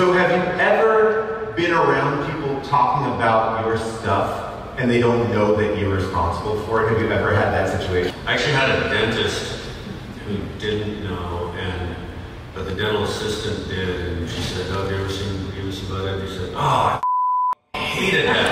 So have you ever been around people talking about your stuff and they don't know that you're responsible for it? Have you ever had that situation? I actually had a dentist who didn't know, and but the dental assistant did, and she said, "Oh, have you ever seen Beavis and He said, "Oh, I hated that."